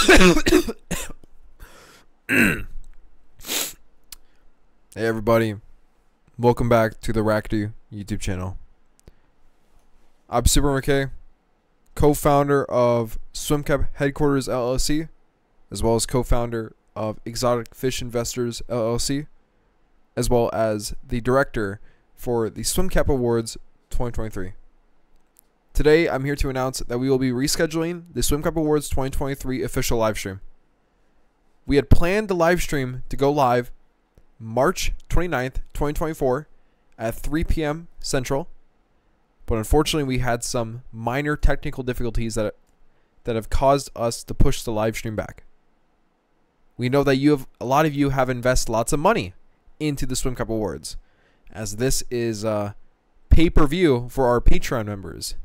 hey everybody, welcome back to the Rakadoo YouTube channel. I'm Super McKay, co-founder of SwimCap Headquarters LLC, as well as co-founder of Exotic Fish Investors LLC, as well as the director for the SwimCap Awards 2023. Today, I'm here to announce that we will be rescheduling the SwimCap Awards 2023 official livestream. We had planned the live stream to go live March 29th, 2024 at 3 p.m. Central. But unfortunately, we had some minor technical difficulties that that have caused us to push the live stream back. We know that you have a lot of you have invested lots of money into the SwimCap Awards, as this is uh, pay per view for our Patreon members.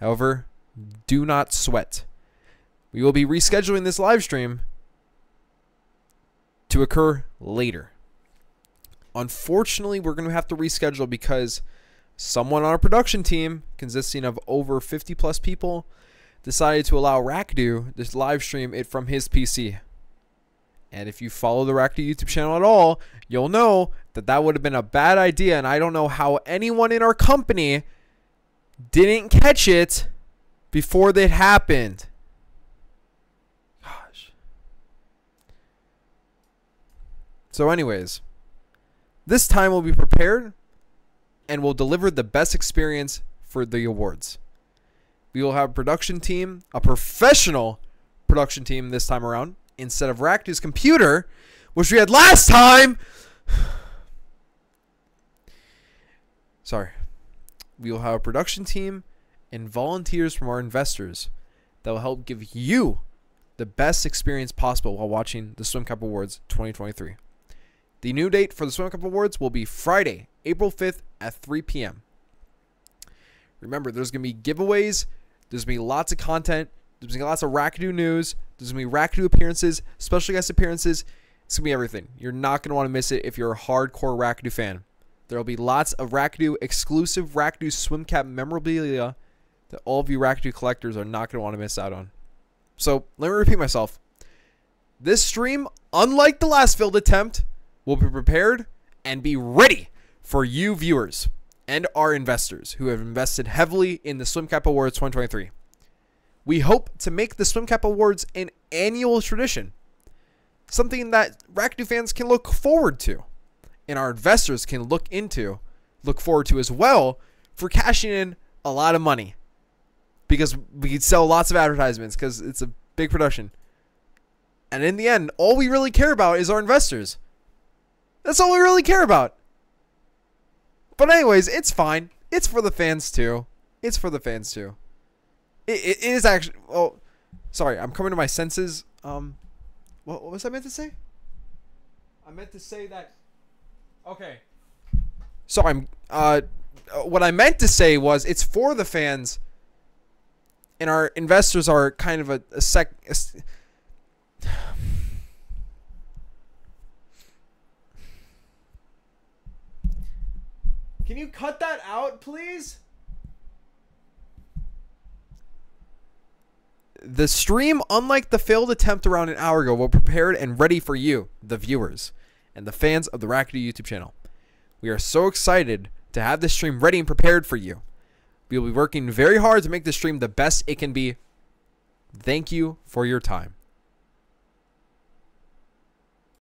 However, do not sweat. We will be rescheduling this live stream to occur later. Unfortunately, we're going to have to reschedule because someone on our production team, consisting of over 50 plus people, decided to allow Rakadoo to live stream it from his PC. And if you follow the Rakadoo YouTube channel at all, you'll know that that would have been a bad idea. And I don't know how anyone in our company didn't catch it before that happened. Gosh. So, anyways, this time we'll be prepared and we'll deliver the best experience for the awards. We will have a production team, a professional production team this time around, instead of Rakadoo's computer, which we had last time. Sorry. We will have a production team and volunteers from our investors that will help give you the best experience possible while watching the SwimCap Awards 2023. The new date for the SwimCap Awards will be Friday, April 5th at 3 p.m. Remember, there's going to be giveaways, there's going to be lots of content, there's going to be lots of Rakadoo news, there's going to be Rakadoo appearances, special guest appearances. It's going to be everything. You're not going to want to miss it if you're a hardcore Rakadoo fan. There will be lots of Rakadoo exclusive Rakadoo swim cap memorabilia that all of you Rakadoo collectors are not going to want to miss out on. So, let me repeat myself. This stream, unlike the last failed attempt, will be prepared and be ready for you viewers and our investors who have invested heavily in the SwimCap Awards 2023. We hope to make the SwimCap Awards an annual tradition, something that Rakadoo fans can look forward to, and our investors can look into, look forward to as well for cashing in a lot of money because we could sell lots of advertisements because it's a big production. And in the end, all we really care about is our investors. That's all we really care about. But anyways, it's fine. It's for the fans too. It's for the fans too. It, it is actually. Oh, sorry. I'm coming to my senses. Um, what, what was I meant to say? I meant to say that. Okay. So I'm. Uh, what I meant to say was it's for the fans. And our investors are kind of a, a sec. A, Can you cut that out, please? The stream, unlike the failed attempt around an hour ago, will prepared and ready for you, the viewers, and the fans of the Rakadoo YouTube channel. We are so excited to have this stream ready and prepared for you. We will be working very hard to make this stream the best it can be. Thank you for your time.